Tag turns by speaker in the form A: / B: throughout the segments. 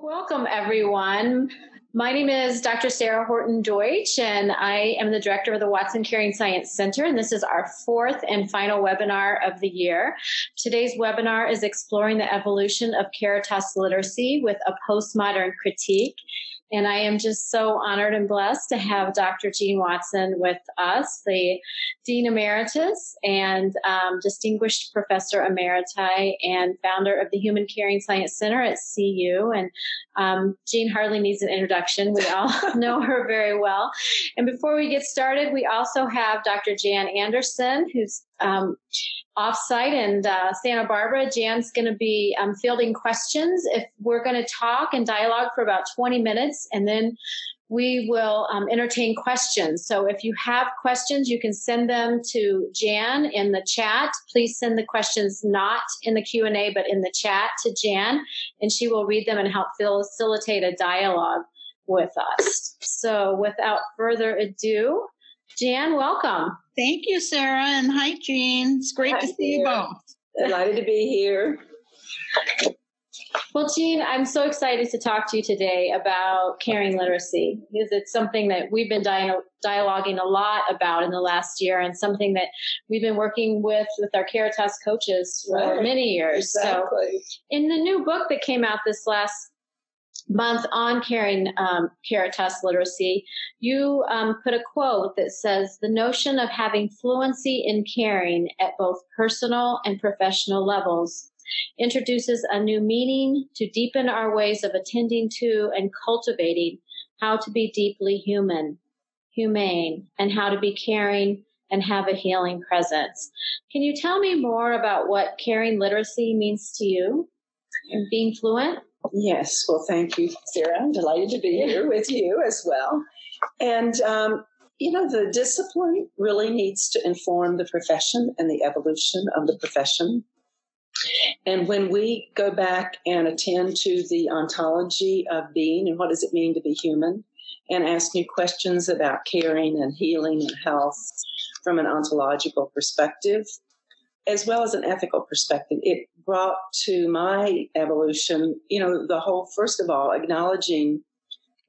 A: Welcome, everyone. My name is Dr. Sara Horton Deutsch, and I am the director of the Watson Caring Science Center. And this is our fourth and final webinar of the year. Today's webinar is exploring the evolution of Caritas literacy with a postmodern critique. And I am just so honored and blessed to have Dr. Jean Watson with us, the Dean Emeritus and um, Distinguished Professor Emeriti and founder of the Human Caring Science Center at CU. And um, Jean hardly needs an introduction. We all know her very well. And before we get started, we also have Dr. Jan Anderson, who's um, offsite in uh, Santa Barbara. Jan's going to be um, fielding questions. If we're going to talk and dialogue for about 20 minutes, and then we will um, entertain questions. So if you have questions, you can send them to Jan in the chat. Please send the questions not in the Q&A, but in the chat to Jan, and she will read them and help facilitate a dialogue with us. So without further ado, Jan, welcome.
B: Thank you, Sara, and hi, Jean. It's great hi, to see you both.
C: Delighted to be here.
A: Well, Jean, I'm so excited to talk to you today about caring literacy because it's something that we've been dialoguing a lot about in the last year and something that we've been working with with our Caritas coaches for right. many years.
C: Exactly.
A: So, in the new book that came out this last month on caring um, Caritas literacy, you um, put a quote that says the notion of having fluency in caring at both personal and professional levels introduces a new meaning to deepen our ways of attending to and cultivating how to be deeply human, humane, and how to be caring and have a healing presence. Can you tell me more about what caring literacy means to you and being fluent?
C: Yes, well, thank you, Sara. I'm delighted to be here with you as well. And, um, you know, the discipline really needs to inform the profession and the evolution of the profession. And when we go back and attend to the ontology of being and what does it mean to be human, and ask new questions about caring and healing and health from an ontological perspective, as well as an ethical perspective, it brought to my evolution, you know, the whole, first of all, acknowledging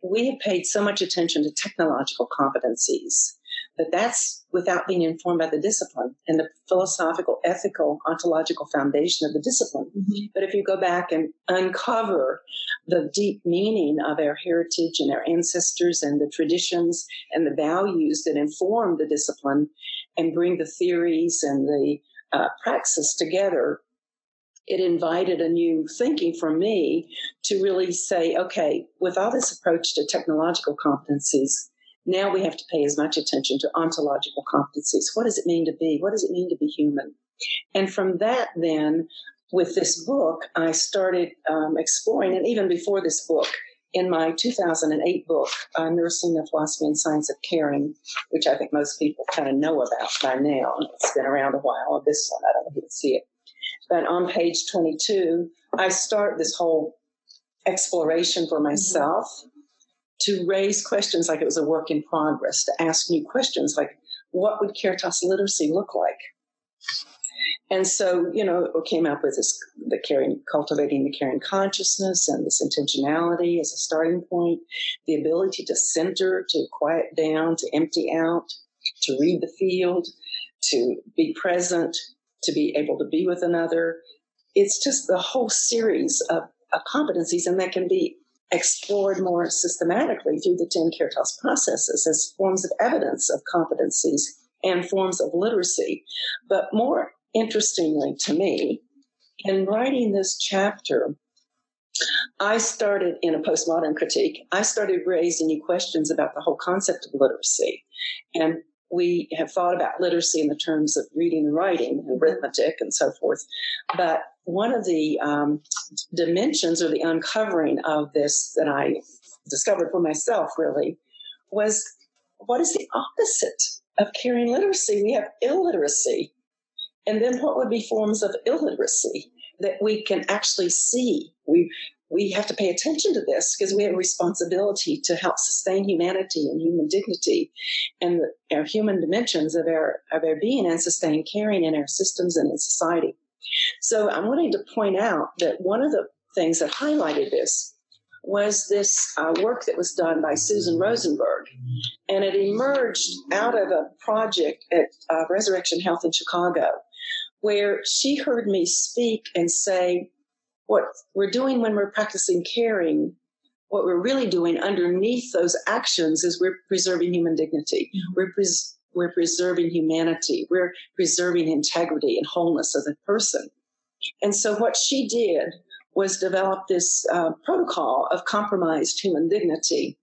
C: we have paid so much attention to technological competencies but that's without being informed by the discipline and the philosophical, ethical, ontological foundation of the discipline. Mm-hmm. But if you go back and uncover the deep meaning of our heritage and our ancestors and the traditions and the values that inform the discipline and bring the theories and the uh, praxis together, it invited a new thinking for me to really say, okay, with all this approach to technological competencies, now we have to pay as much attention to ontological competencies. What does it mean to be? What does it mean to be human? And from that, then, with this book, I started um, exploring, and even before this book, in my 2008 book, uh, Nursing the Philosophy and Science of Caring, which I think most people kind of know about by now. It's been around a while. This one, I don't know if you can see it. But on page 22, I start this whole exploration for mm-hmm. myself to raise questions like it was a work in progress, to ask new questions like, what would Caritas literacy look like? And so, you know, it came up with this, the caring, cultivating the caring consciousness and this intentionality as a starting point, the ability to center, to quiet down, to empty out, to read the field, to be present, to be able to be with another. It's just the whole series of, of competencies, and that can be explored more systematically through the 10 Caritas processes as forms of evidence of competencies and forms of literacy. But more interestingly to me, in writing this chapter, I started in a postmodern critique. I started raising questions about the whole concept of literacy. And we have thought about literacy in the terms of reading and writing and arithmetic and so forth. But one of the um, dimensions or the uncovering of this that I discovered for myself really was what is the opposite of caring literacy? We have illiteracy. And then what would be forms of illiteracy that we can actually see? We we have to pay attention to this because we have a responsibility to help sustain humanity and human dignity and the, our human dimensions of our of our being and sustain caring in our systems and in society. So I'm wanting to point out that one of the things that highlighted this was this uh, work that was done by Susan Rosenberg. And it emerged out of a project at uh, Resurrection Health in Chicago, where she heard me speak and say, What we're doing when we're practicing caring, what we're really doing underneath those actions is we're preserving human dignity. Mm-hmm. We're, pres- we're preserving humanity. We're preserving integrity and wholeness of the person. And so what she did was develop this uh, protocol of compromised human dignity.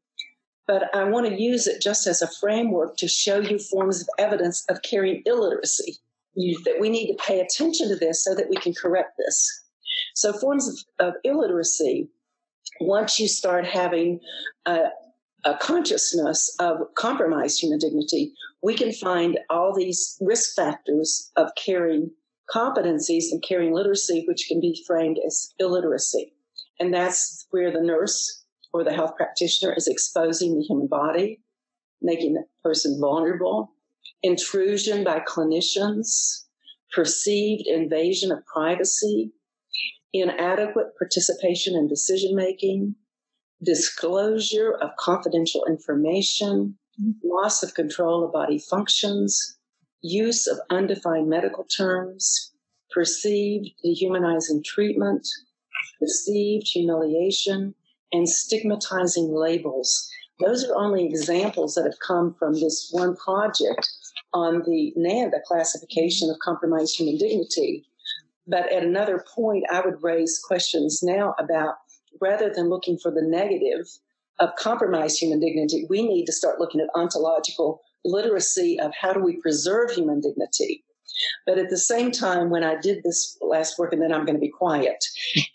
C: But I want to use it just as a framework to show you forms of evidence of caring illiteracy, that we need to pay attention to this so that we can correct this. So, forms of, of illiteracy, once you start having a, a consciousness of compromised human dignity, we can find all these risk factors of caring competencies and caring literacy, which can be framed as illiteracy. And that's where the nurse or the health practitioner is exposing the human body, making the person vulnerable, intrusion by clinicians, perceived invasion of privacy, inadequate participation in decision making, disclosure of confidential information, loss of control of body functions, use of undefined medical terms, perceived dehumanizing treatment, perceived humiliation, and stigmatizing labels. Those are only examples that have come from this one project on the NANDA classification of compromised human dignity. But at another point, I would raise questions now about rather than looking for the negative of compromised human dignity, we need to start looking at ontological literacy of how do we preserve human dignity. But at the same time, when I did this last work, and then I'm going to be quiet,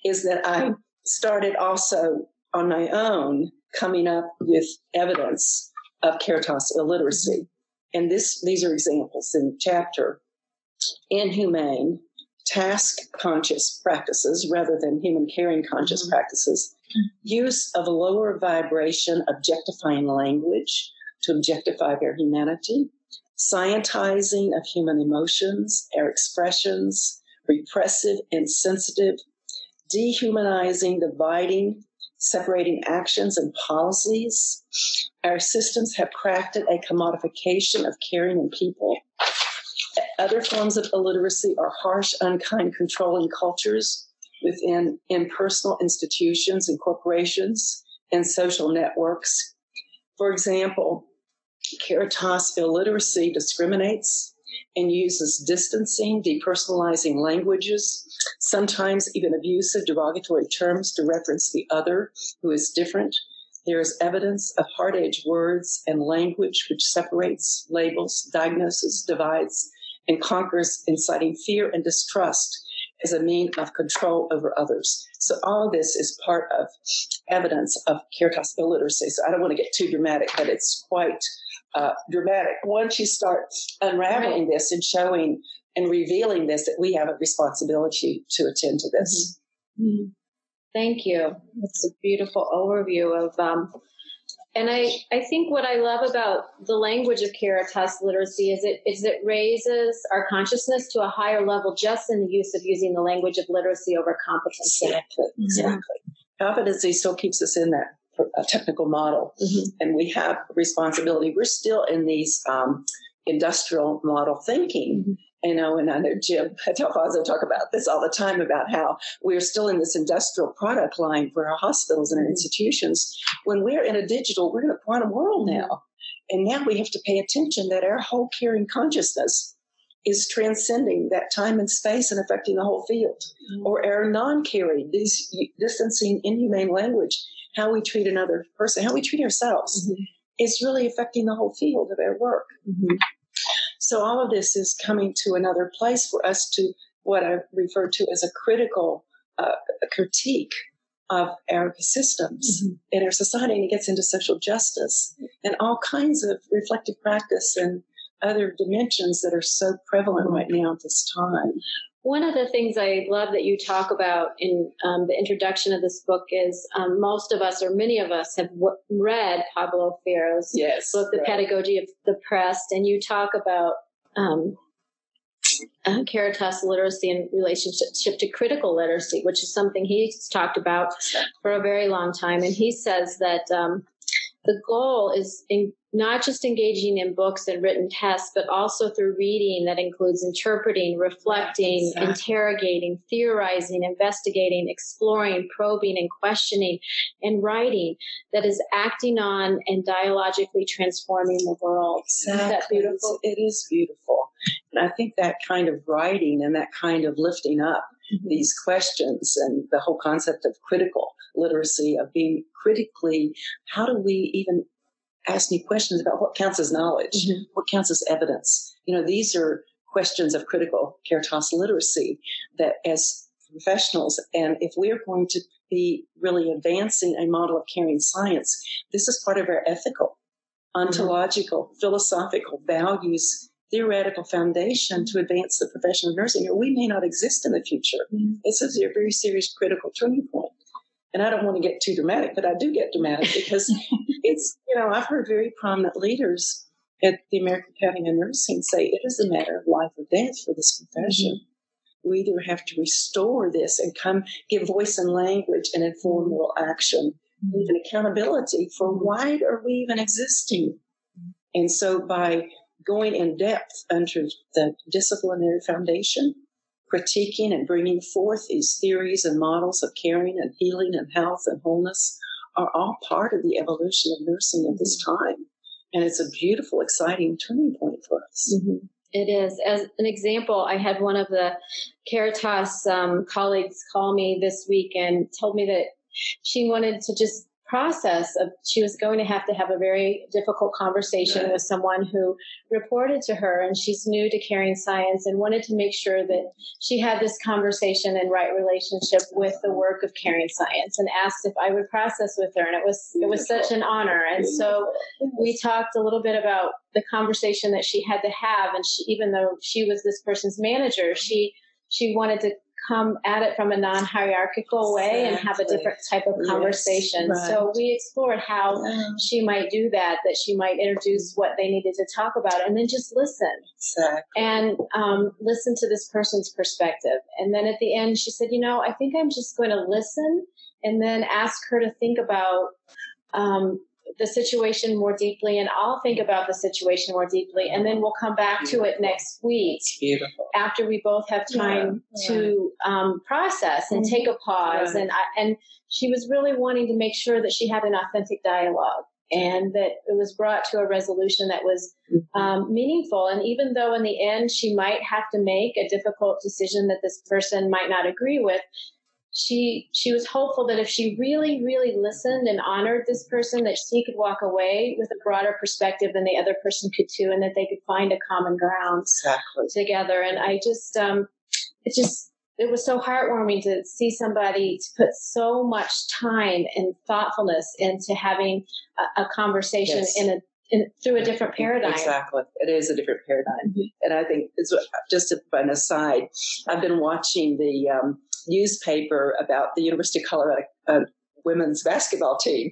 C: is that I started also on my own coming up with evidence of Caritas illiteracy. And this, these are examples in chapter. Inhumane, task conscious practices rather than human caring conscious mm-hmm. practices, use of a lower vibration objectifying language, to objectify their humanity, scientizing of human emotions, their expressions, repressive, and sensitive, dehumanizing, dividing, separating actions and policies. Our systems have crafted a commodification of caring in people. Other forms of illiteracy are harsh, unkind, controlling cultures within impersonal institutions and corporations and social networks. For example, Caritas illiteracy discriminates and uses distancing, depersonalizing languages, sometimes even abusive, derogatory terms to reference the other who is different. There is evidence of hard edged words and language which separates, labels, diagnoses, divides, and conquers, inciting fear and distrust as a mean of control over others. So all of this is part of evidence of Caritas illiteracy. So I don't want to get too dramatic, but it's quite uh, dramatic. Once you start unraveling this and showing and revealing this, that we have a responsibility to attend to this.
A: Mm-hmm. mm-hmm. Thank you. That's a beautiful overview of, um, and I, I think what I love about the language of Caritas literacy is it is it raises our consciousness to a higher level just in the use of using the language of literacy over competency.
C: Exactly. Exactly. Competency still keeps us in that technical model, mm-hmm. and we have responsibility. We're still in these um, industrial model thinking. Mm-hmm. You know, and I know Jim D'Alfonso talk about this all the time about how we're still in this industrial product line for our hospitals and our mm-hmm. institutions. When we're in a digital, we're in a quantum world now. And now we have to pay attention that our whole caring consciousness is transcending that time and space and affecting the whole field. Mm-hmm. Or our non caring, this distancing, inhumane language how we treat another person, how we treat ourselves, mm-hmm. is really affecting the whole field of our work. Mm-hmm. So all of this is coming to another place for us to what I refer to as a critical uh, a critique of our systems mm-hmm. in our society, and it gets into social justice and all kinds of reflective practice and other dimensions that are so prevalent right now at this time.
A: One of the things I love that you talk about in um, the introduction of this book is um, most of us, or many of us, have w- read Paulo Freire's
C: yes,
A: book, The right. Pedagogy of the Oppressed, and you talk about um, uh, Caritas literacy in relationship to critical literacy, which is something he's talked about for a very long time. And he says that um, the goal is in not just engaging in books and written tests, but also through reading that includes interpreting, reflecting, exactly. interrogating, theorizing, investigating, exploring, probing, and questioning, and writing that is acting on and dialogically transforming the world.
C: Exactly. Is that beautiful? It's, beautiful. And I think that kind of writing and that kind of lifting up. These questions and the whole concept of critical literacy, of being critically, how do we even ask new questions about what counts as knowledge, mm-hmm. what counts as evidence. You know, these are questions of critical Caritas literacy that as professionals, and if we're going to be really advancing a model of caring science, this is part of our ethical, mm-hmm. ontological, philosophical values theoretical foundation to advance the profession of nursing, or we may not exist in the future. Mm-hmm. It's a very serious critical turning point and I don't want to get too dramatic, but I do get dramatic because it's, you know, I've heard very prominent leaders at the American Academy of Nursing say it is a matter of life or death for this profession. Mm-hmm. We either have to restore this and come give voice and language and inform moral action, mm-hmm. even accountability for why are we even existing? And so by going in depth under the disciplinary foundation, critiquing and bringing forth these theories and models of caring and healing and health and wholeness are all part of the evolution of nursing at this mm-hmm. time. And it's a beautiful, exciting turning point for us.
A: Mm-hmm. It is. As an example, I had one of the Caritas um, colleagues call me this week and told me that she wanted to just process of she was going to have to have a very difficult conversation with someone who reported to her and she's new to caring science and wanted to make sure that she had this conversation and right relationship with the work of caring science and asked if I would process with her and it was it was such an honor. And so we talked a little bit about the conversation that she had to have and she even though she was this person's manager she she wanted to come at it from a non-hierarchical way exactly. and have a different type of conversation. Yes, right. So we explored how yeah. she might do that, that she might introduce what they needed to talk about and then just listen exactly. and um, listen to this person's perspective. And then at the end, she said, you know, I think I'm just going to listen and then ask her to think about um, the situation more deeply and I'll think about the situation more deeply and then we'll come back to it next week after we both have time yeah, to um, process and take a pause right. and I, and she was really wanting to make sure that she had an authentic dialogue and that it was brought to a resolution that was mm-hmm. um, meaningful and even though in the end she might have to make a difficult decision that this person might not agree with she she was hopeful that if she really really listened and honored this person that she could walk away with a broader perspective than the other person could too and that they could find a common ground exactly. together and i just um it just it was so heartwarming to see somebody to put so much time and thoughtfulness into having a, a conversation yes. in a in, through a different paradigm.
C: Exactly. It is a different paradigm. Mm-hmm. And I think it's just an aside, I've been watching the um, newspaper about the University of Colorado uh, women's basketball team.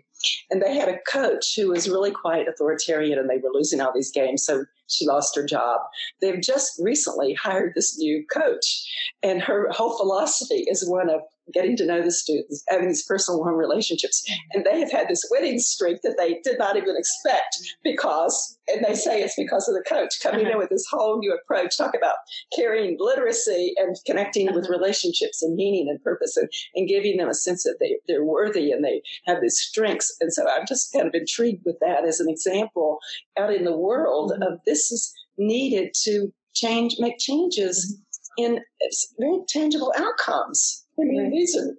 C: And they had a coach who was really quite authoritarian and they were losing all these games. So she lost her job. They've just recently hired this new coach. And her whole philosophy is one of getting to know the students, having these personal warm relationships. And they have had this winning streak that they did not even expect because, and they say it's because of the coach coming uh-huh. in with this whole new approach, talk about carrying literacy and connecting uh-huh. with relationships and meaning and purpose and, and giving them a sense that they, they're worthy and they have these strengths. And so I'm just kind of intrigued with that as an example out in the world mm-hmm. of this is needed to change, make changes mm-hmm. in very tangible outcomes. I mean, these are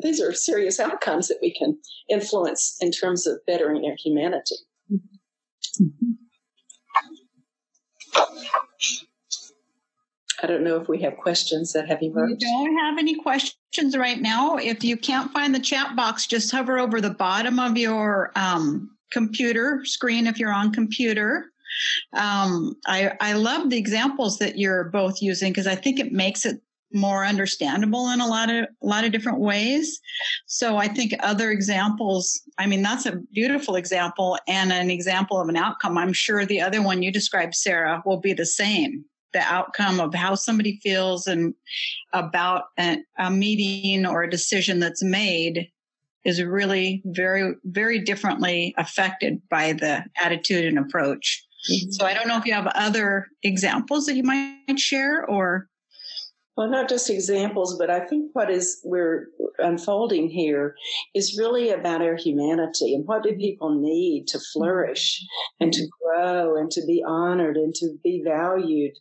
C: these are serious outcomes that we can influence in terms of bettering our humanity. Mm-hmm. I don't know if we have questions that have emerged.
B: We don't have any questions right now. If you can't find the chat box, just hover over the bottom of your um, computer screen if you're on computer. Um, I, I love the examples that you're both using because I think it makes it more understandable in a lot of a lot of different ways. So I think other examples, I mean that's a beautiful example and an example of an outcome. I'm sure the other one you described Sara will be the same. the outcome of how somebody feels and about a, a meeting or a decision that's made is really very, very differently affected by the attitude and approach. Mm-hmm. So I don't know if you have other examples that you might share or.
C: Well, not just examples, but I think what is we're unfolding here is really about our humanity and what do mm-hmm. people need to mm-hmm. flourish and to grow and to be honored and to be valued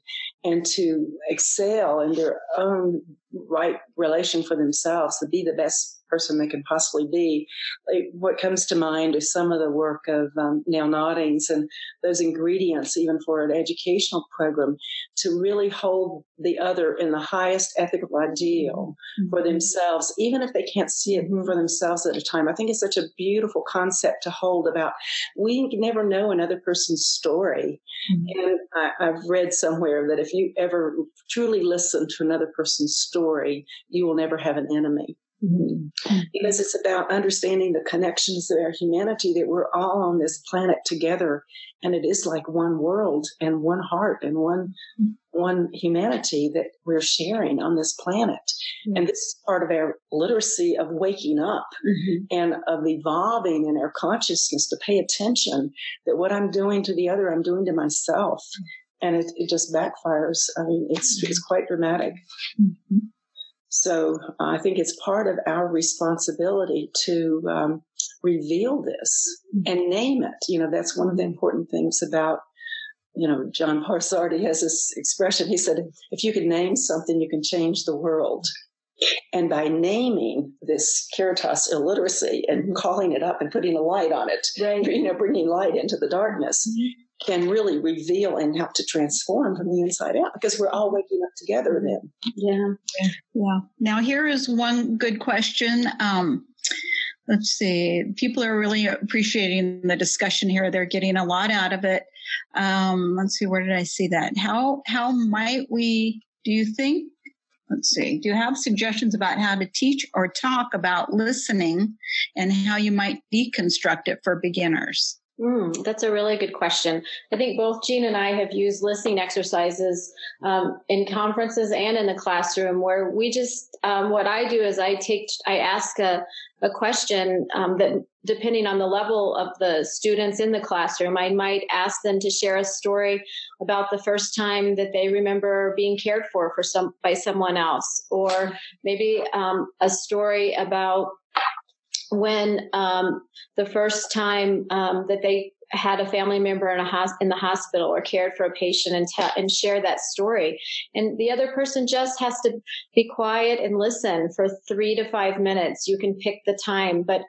C: and to excel in their own right relation for themselves to be the best person they can possibly be. Like what comes to mind is some of the work of um, Nel Noddings and those ingredients, even for an educational program, to really hold the other in the highest ethical ideal mm-hmm. for themselves, even if they can't see it for themselves at a time. I think it's such a beautiful concept to hold about we never know another person's story. Mm-hmm. And I, I've read somewhere that if you ever truly listen to another person's story, you will never have an enemy. Mm-hmm. Because it's about understanding the connections of our humanity that we're all on this planet together, and it is like one world and one heart and one one humanity that we're sharing on this planet. Mm-hmm. And this is part of our literacy of waking up mm-hmm. and of evolving in our consciousness to pay attention that what I'm doing to the other, I'm doing to myself. And it, it just backfires. I mean, it's, it's quite dramatic. Mm-hmm. So uh, I think it's part of our responsibility to um, reveal this and name it. You know, that's one of the important things about, you know, John Parsardi has this expression. He said, if you can name something, you can change the world. And by naming this caritas illiteracy and mm-hmm. calling it up and putting a light on it, right. you know, bringing light into the darkness, mm-hmm can really reveal and help to transform from the inside out because we're all waking up together then.
B: Yeah. Yeah. Now, here is one good question. Um, let's see. People are really appreciating the discussion here. They're getting a lot out of it. Um, let's see. Where did I see that? How, how might we, do you think let's see do you have suggestions about how to teach or talk about listening and how you might deconstruct it for beginners
A: Mm, that's a really good question. I think both Jean and I have used listening exercises um, in conferences and in the classroom where we just, um, what I do is I take, I ask a, a question um, that depending on the level of the students in the classroom, I might ask them to share a story about the first time that they remember being cared for for some by someone else, or maybe um, a story about when um, the first time um, that they had a family member in a hos- in the hospital or cared for a patient and te- and share that story. And the other person just has to be quiet and listen for 3 to 5 minutes. You can pick the time but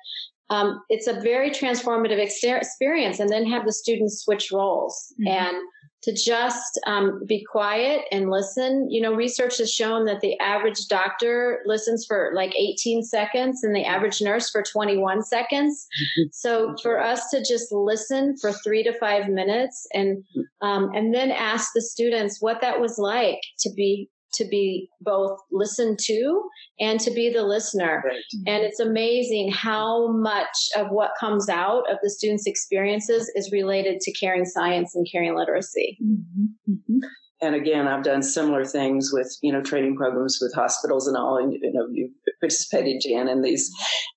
A: um, it's a very transformative experience and then have the students switch roles. Mm-hmm. and to just um, be quiet and listen. You know, research has shown that the average doctor listens for like 18 seconds and the average nurse for 21 seconds. Mm-hmm. So for us to just listen for three to five minutes and um, and then ask the students what that was like to be to be both listened to and to be the listener. Right. And it's amazing how much of what comes out of the students' experiences is related to caring science and caring literacy. Mm-hmm.
C: Mm-hmm. And again, I've done similar things with, you know, training programs with hospitals and all, and, you know, you participated, Jan, in these.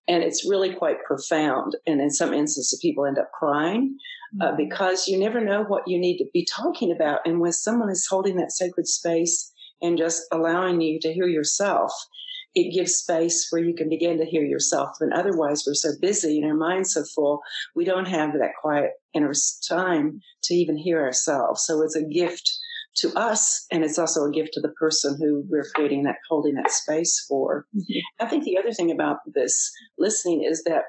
C: And it's really quite profound. And in some instances, people end up crying uh, mm-hmm. because you never know what you need to be talking about. And when someone is holding that sacred space and just allowing you to hear yourself, it gives space where you can begin to hear yourself. When otherwise we're so busy and our mind's so full, we don't have that quiet inner time to even hear ourselves. So it's a gift to us, and it's also a gift to the person who we're creating that, holding that space for. Mm-hmm. I think the other thing about this listening is that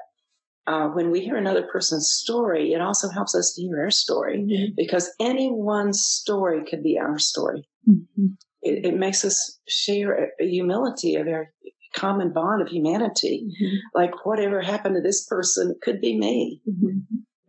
C: uh, when we hear another person's story, it also helps us to hear our story mm-hmm. because any one story could be our story. Mm-hmm it, it makes us share a, humility of our common bond of humanity. Mm-hmm. Like whatever happened to this person could be me. Mm-hmm.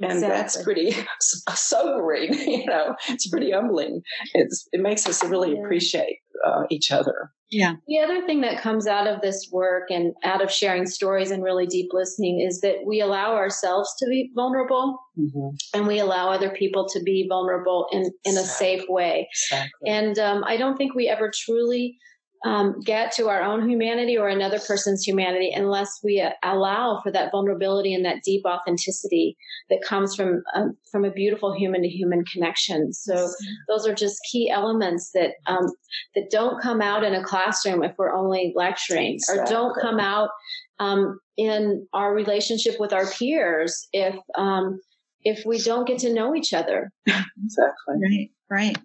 C: And exactly. that's pretty sobering, you know, it's pretty humbling. It's, it makes us really yeah. appreciate uh, each other.
B: Yeah.
A: The other thing that comes out of this work and out of sharing stories and really deep listening is that we allow ourselves to be vulnerable mm-hmm. and we allow other people to be vulnerable in, in exactly. a safe way. Exactly. And um, I don't think we ever truly um, get to our own humanity or another person's humanity unless we uh, allow for that vulnerability and that deep authenticity that comes from um, from a beautiful human to human connection. So those are just key elements that um, that don't come out in a classroom if we're only lecturing, exactly. or don't come out um, in our relationship with our peers if um, if we don't get to know each other.
C: Exactly.
B: Right. Right.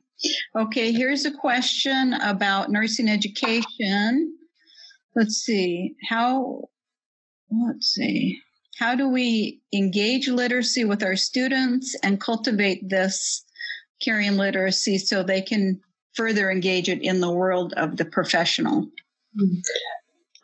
B: Okay, here's a question about nursing education. Let's see. How, let's see. How do we engage literacy with our students and cultivate this caring literacy so they can further engage it in the world of the professional?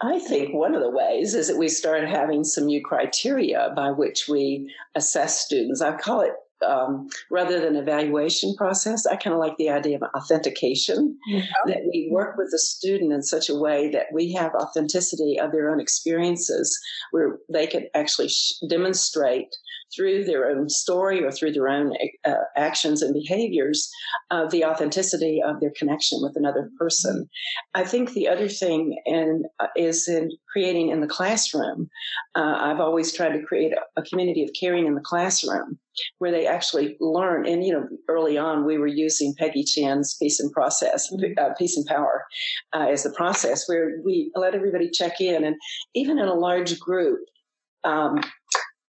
C: I think one of the ways is that we start having some new criteria by which we assess students. I call it um, rather than evaluation process, I kind of like the idea of authentication mm-hmm. that we work with the student in such a way that we have authenticity of their own experiences where they can actually sh- demonstrate through their own story or through their own uh, actions and behaviors uh, the authenticity of their connection with another person. I think the other thing in, uh, is in creating in the classroom. Uh, I've always tried to create a, a community of caring in the classroom where they actually learn. And, you know, early on, we were using Peggy Chinn's Peace and Process, mm-hmm. uh, Peace and Power uh, as the process where we let everybody check in. And even in a large group, um,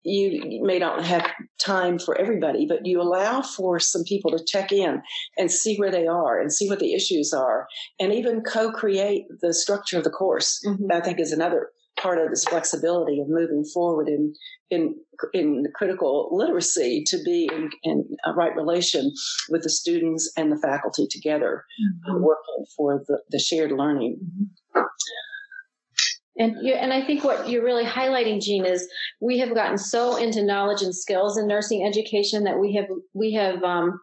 C: you may not have time for everybody, but you allow for some people to check in and see where they are and see what the issues are, and even co-create the structure of the course. Mm-hmm. I think is another part of this flexibility of moving forward in in in critical literacy to be in, in a right relation with the students and the faculty together, mm-hmm. working for the, the shared learning. Mm-hmm.
A: And you, and I think what you're really highlighting, Jean, is we have gotten so into knowledge and skills in nursing education that we have we have um,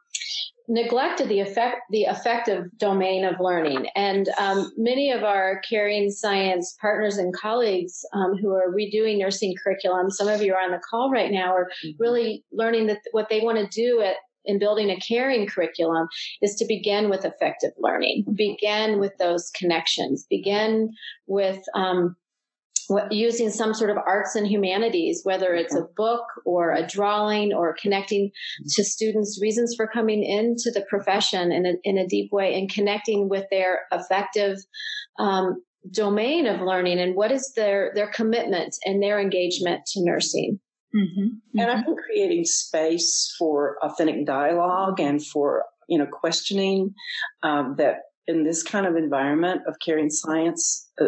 A: neglected the effect the affective domain of learning. And um, many of our caring science partners and colleagues um, who are redoing nursing curriculum, some of you are on the call right now, are mm-hmm. really learning that what they want to do at in building a caring curriculum is to begin with affective learning, begin with those connections, begin with um, using some sort of arts and humanities, whether it's a book or a drawing or connecting to students' reasons for coming into the profession in a, in a deep way and connecting with their affective um, domain of learning and what is their, their commitment and their engagement to nursing.
C: Mm-hmm. Mm-hmm. And I think creating space for authentic dialogue and for, you know, questioning um, that in this kind of environment of caring science, uh,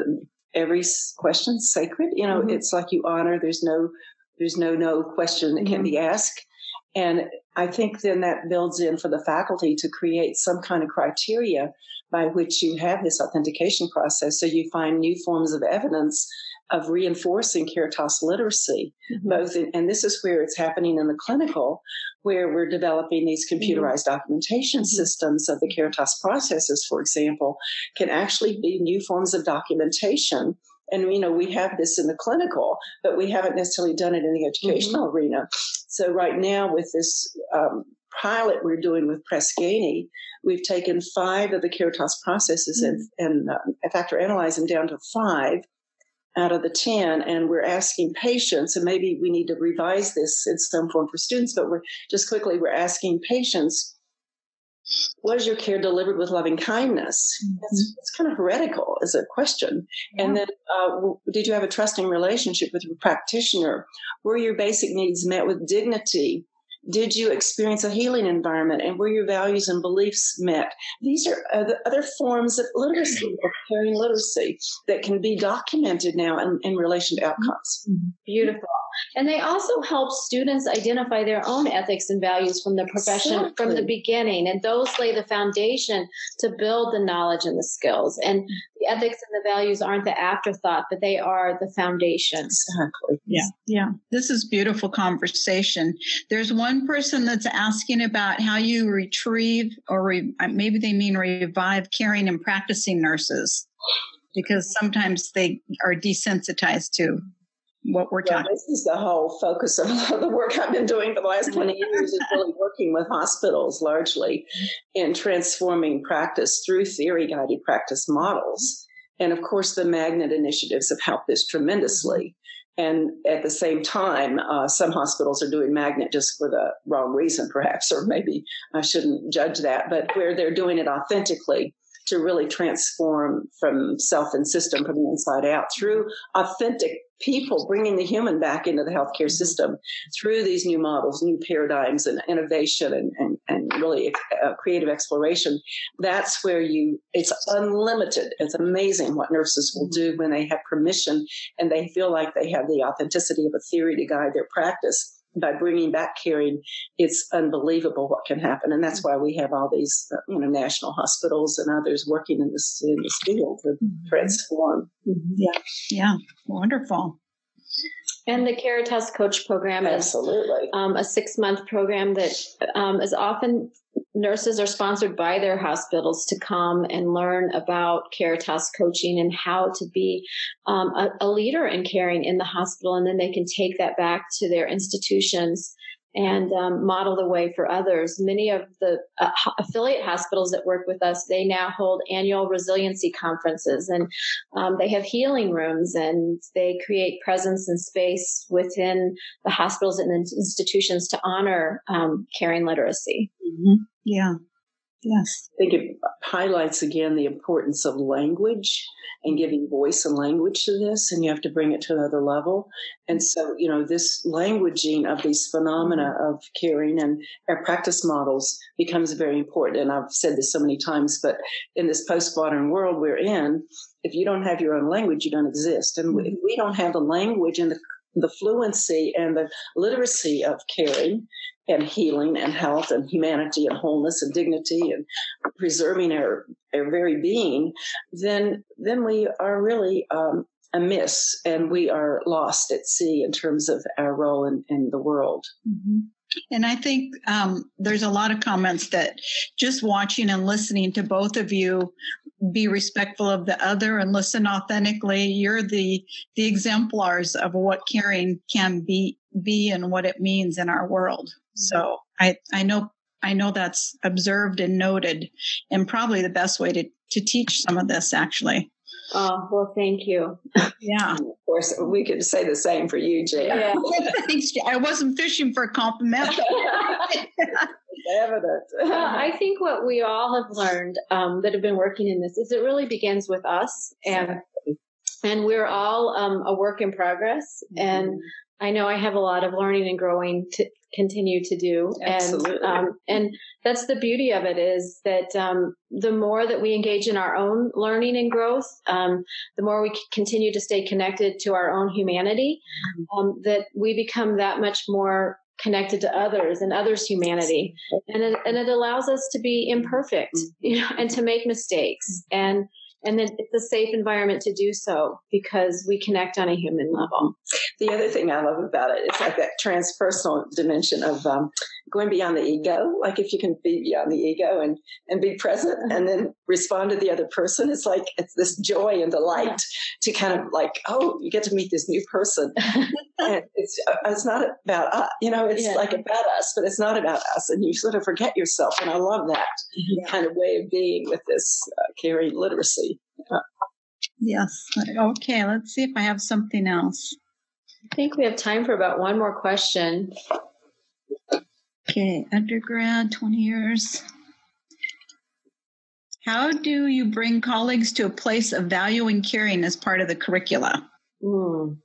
C: every question sacred. You know, mm-hmm. it's like you honor. There's no, there's no no question that mm-hmm. can be asked. And I think then that builds in for the faculty to create some kind of criteria by which you have this authentication process. So you find new forms of evidence of reinforcing Caritas literacy, mm-hmm. both in, and this is where it's happening in the clinical, where we're developing these mm-hmm. computerized mm-hmm. documentation systems of the Caritas processes, for example, can actually be new forms of documentation. And you know, we have this in the clinical, but we haven't necessarily done it in the educational mm-hmm. arena. So right now, with this um, pilot we're doing with Press Ganey, we've taken five of the Caritas processes mm-hmm. and, and uh, in fact, are analyzing down to five out of the 10 and we're asking patients and maybe we need to revise this in some form for students but we're just quickly we're asking patients was your care delivered with loving kindness mm-hmm. it's, it's, kind of heretical as a question yeah. and then uh, did you have a trusting relationship with your practitioner were your basic needs met with dignity did you experience a healing environment and were your values and beliefs met? These are other forms of literacy, of caring literacy that can be documented now in, in relation to outcomes.
A: Mm-hmm. Beautiful. And they also help students identify their own ethics and values from the profession exactly. from the beginning. And those lay the foundation to build the knowledge and the skills. And the ethics and the values aren't the afterthought, but they are the foundation.
C: Exactly.
B: Yeah. Yeah. This is beautiful conversation. There's one person that's asking about how you retrieve or re- uh, maybe they mean revive caring and practicing nurses because sometimes they are desensitized to what we're talking.
C: this is the whole focus of the work I've been doing for the last 20 years is really working with hospitals largely in transforming practice through theory guided practice models. And of course, the magnet initiatives have helped this tremendously. And at the same time, uh, some hospitals are doing magnet just for the wrong reason, perhaps, or maybe I shouldn't judge that, but where they're doing it authentically to really transform from self and system from the inside out through authentic people bringing the human back into the healthcare system through these new models, new paradigms, and innovation, and and, and really uh, creative exploration. That's where you. It's unlimited. It's amazing what nurses will do when they have permission and they feel like they have the authenticity of a theory to guide their practice by bringing back caring, it's unbelievable what can happen, and that's why we have all these, uh, you know, national hospitals and others working in this in this field to mm-hmm. transform.
B: Mm-hmm. Yeah, yeah, wonderful.
A: And the Caritas Coach Program
C: is Absolutely.
A: Um, a six month program that um, is often nurses are sponsored by their hospitals to come and learn about Caritas coaching and how to be um, a, a, leader in caring in the hospital. And then they can take that back to their institutions and um, model the way for others. Many of the uh, affiliate hospitals that work with us, they now hold annual resiliency conferences and um, they have healing rooms and they create presence and space within the hospitals and institutions to honor um, caring literacy.
B: Mm-hmm. Yeah. Yes.
C: I think it highlights again the importance of language and mm-hmm. giving voice and language to this, and you have to bring it to another level. And mm-hmm. so, you know, this languaging of these phenomena mm-hmm. of caring and our practice models becomes very important. And I've said this so many times, but in this postmodern world we're in, if you don't have your own language, you don't exist. And if we don't have the language and the the fluency and the literacy of caring and healing and health and humanity and wholeness and dignity and preserving our, our very being, then then we are really um, amiss and we are lost at sea in terms of our role in, in the world.
B: Mm-hmm. And I think um, there's a lot of comments that just watching and listening to both of you be respectful of the other and listen authentically. You're the the exemplars of what caring can be be and what it means in our world. So I, I know I know that's observed and noted, and probably the best way to, to teach some of this actually.
A: Oh, well, thank you.
B: Yeah.
C: of course, we could say the same for you, Jay.
B: Yeah. Thanks, I wasn't fishing for a compliment.
C: Evident.
A: I think what we all have learned um, that have been working in this is it really begins with us, and and we're all um, a work in progress. Mm-hmm. And I know I have a lot of learning and growing to continue to do.
C: Absolutely.
A: And, um, and that's the beauty of it is that um, the more that we engage in our own learning and growth, um, the more we continue to stay connected to our own humanity, mm-hmm. um, that we become that much more connected to others and others humanity and it, and it allows us to be imperfect mm-hmm. you know and to make mistakes and and then it's a safe environment to do so because we connect on a human level.
C: The other thing I love about it, it's like that transpersonal dimension of um, going beyond the ego. Like if you can be beyond the ego and and be present mm-hmm. and then respond to the other person, it's like it's this joy and delight yeah. to kind of like, oh, you get to meet this new person. and it's uh, it's not about us, you know, it's yeah. like about us, but it's not about us, and you sort of forget yourself. And I love that yeah. kind of way of being with this uh, caring literacy.
B: Yes. Okay, let's see if I have something else.
A: I think we have time for about one more question.
B: Okay, undergrad, 20 years. How do you bring colleagues to a place of valuing caring as part of the curricula?
A: Mm.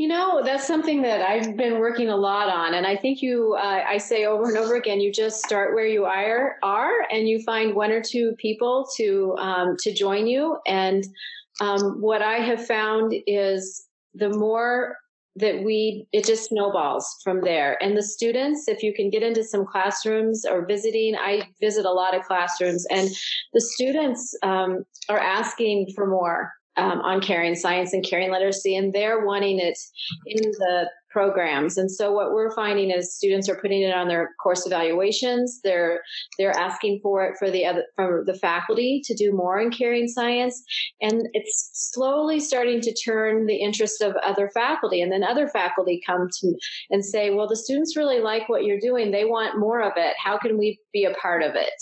A: You know, that's something that I've been working a lot on. And I think you, uh, I say over and over again, you just start where you are, are and you find one or two people to, um, to join you. And um, what I have found is the more that we it just snowballs from there and the students if you can get into some classrooms or visiting i visit a lot of classrooms and the students um, are asking for more um, on caring science and caring literacy, and they're wanting it in the programs. And so what we're finding is students are putting it on their course evaluations. They're they're asking for it for the other from the faculty to do more in caring science, and it's slowly starting to turn the interest of other faculty. And then other faculty come to and say, "Well, the students really like what you're doing. They want more of it. How can we be a part of it?"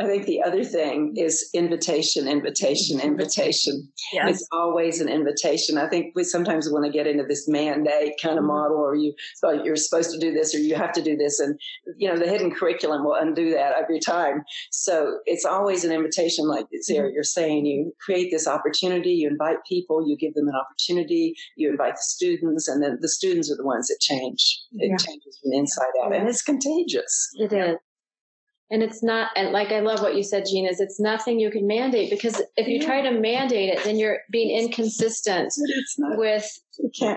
C: I think the other thing is invitation, invitation, mm-hmm. invitation. Yes. It's always an invitation. I think we sometimes want to get into this mandate kind of mm-hmm. model, or you well, you're supposed to do this, or you have to do this, and you know the hidden curriculum will undo that every time. So it's always an invitation, like Sara, mm-hmm. you're saying. You create this opportunity, you invite people, you give them an opportunity, you invite the students, and then the students are the ones that change. It yeah. changes from the inside out, and it's contagious.
A: It is and it's not and like i love what you said Jean is it's nothing you can mandate because if you try to mandate it then you're being inconsistent with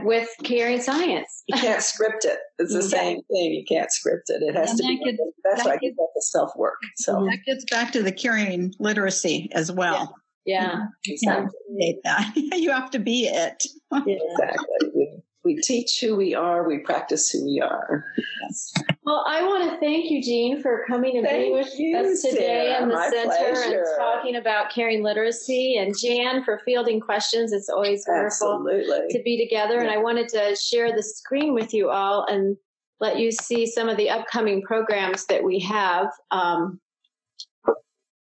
A: with caring science.
C: You can't script it. It's the same thing. You can't script it. It has and to be gets, that's why i get the self-work so.
B: That gets back to the caring literacy as well.
A: Yeah,
B: yeah. exactly. that. You have to be it.
C: Yeah. exactly we teach who we are, we practice who we are.
A: Yes. Well, I want to thank you, Jean, for coming and being with you, us today Sara. in the center
C: pleasure.
A: and talking about caring literacy, and Jan for fielding questions. It's always wonderful
C: Absolutely.
A: to be together. Yeah. And I wanted to share the screen with you all and let you see some of the upcoming programs that we have um,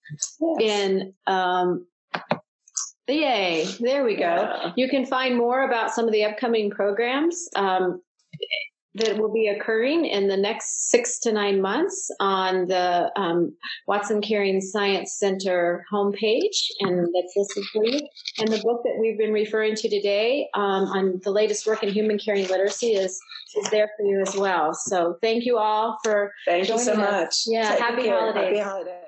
A: yes. in um, Yay. There we go. Yeah. You can find more about some of the upcoming programs um, that will be occurring in the next six to nine months on the um, Watson Caring Science Center homepage. And that's listed for you. And the book that we've been referring to today um, on the latest work in human caring literacy is, is there for you as well. So thank you all for
C: Thank you so us. much.
A: Yeah. happy holidays.
C: Happy holidays.